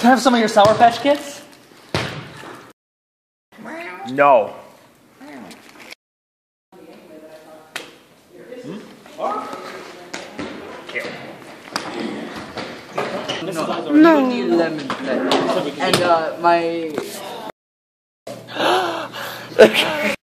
Can I have some of your Sour Patch Kids? No. No. Need lemon pledge. And uh, my